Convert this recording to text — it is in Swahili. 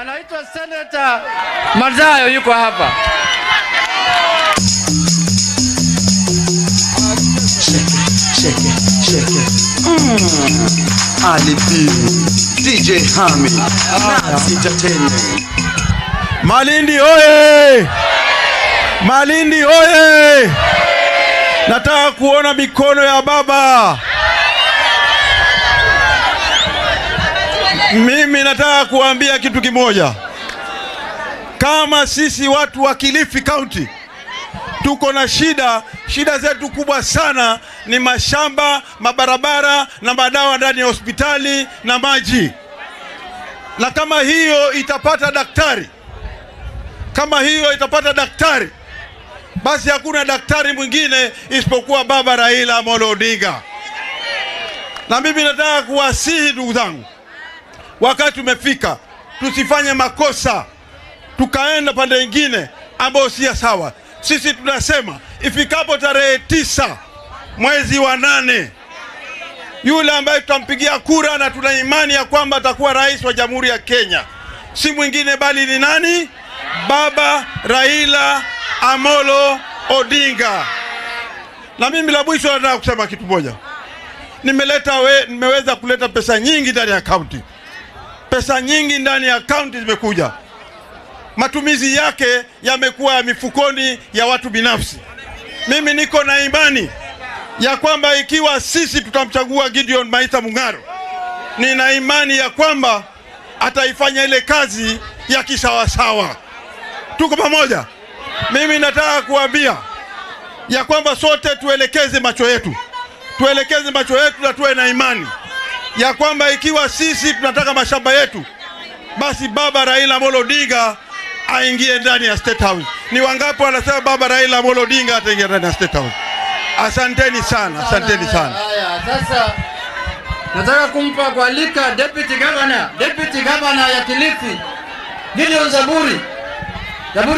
Anaitwa Senator Mazayo yuko hapa. Ali DJ Hami, Nazi Entertainment. Malindi oye! Malindi oye! Nataka kuona mikono ya baba. Mimi nataka kuambia kitu kimoja. Kama sisi watu wa Kilifi County tuko na shida, shida zetu kubwa sana ni mashamba, mabarabara na madawa ndani ya hospitali na maji. Na kama hiyo itapata daktari kama hiyo itapata daktari, basi hakuna daktari mwingine isipokuwa baba Raila Amolo Odinga. Na mimi nataka kuwasihi ndugu zangu, wakati umefika, tusifanye makosa tukaenda pande ingine ambayo si sawa. Sisi tunasema ifikapo tarehe tisa mwezi wa nane yule ambaye tutampigia kura na tuna imani ya kwamba atakuwa rais wa Jamhuri ya Kenya si mwingine bali ni nani? Baba Raila Amolo Odinga. Na mimi la mwisho nataka kusema kitu moja. Nimeleta we, nimeweza kuleta pesa nyingi ndani ya kaunti, pesa nyingi ndani ya kaunti zimekuja, matumizi yake yamekuwa ya mifukoni ya watu binafsi. Mimi niko na imani ya kwamba ikiwa sisi tutamchagua Gideon Maitha Mung'aro, nina imani ya kwamba ataifanya ile kazi ya kisawasawa. Tuko pamoja. Mimi nataka kuambia ya kwamba sote tuelekeze macho yetu, tuelekeze macho yetu na tuwe na imani ya kwamba ikiwa sisi tunataka mashamba yetu, basi baba Raila Amolo Odinga aingie ndani ya State House. Ni wangapi wanasema baba Raila Amolo Odinga ataingia ndani ya State House? Asanteni sana, asanteni sana. Haya, sasa nataka kumpa kualika deputy governor, deputy governor ya Kilifi Gideon Zaburi